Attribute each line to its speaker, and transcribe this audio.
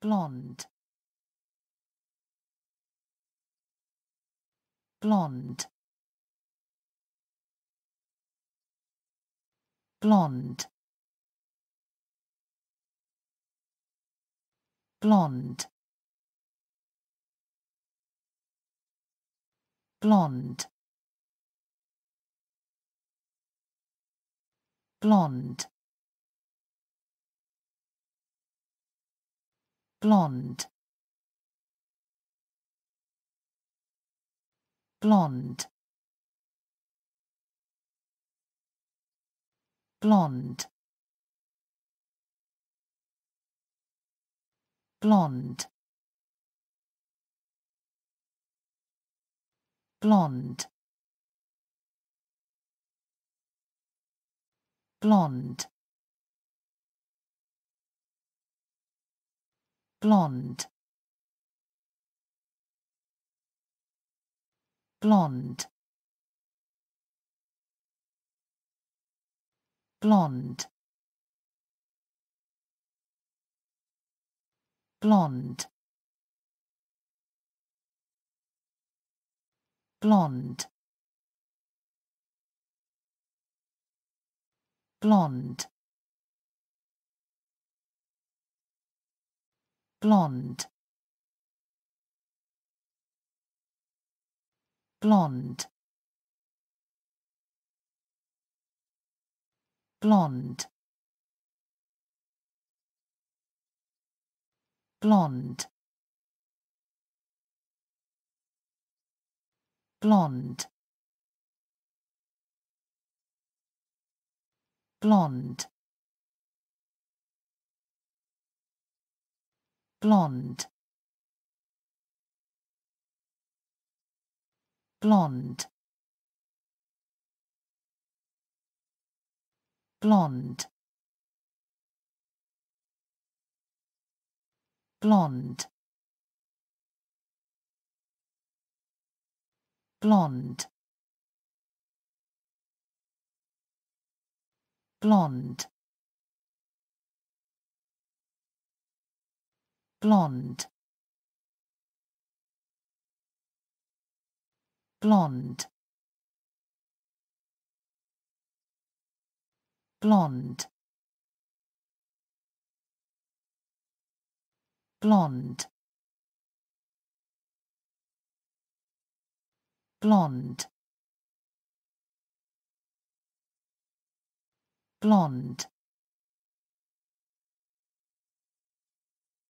Speaker 1: blonde. Blonde. Blonde. Blonde. Blonde. Blonde blonde blonde blonde blonde blonde blonde blonde blonde blonde blonde blonde blonde blonde blonde blonde blonde blonde blonde blonde blonde blonde blonde blonde blonde blonde blonde blonde blonde blonde blonde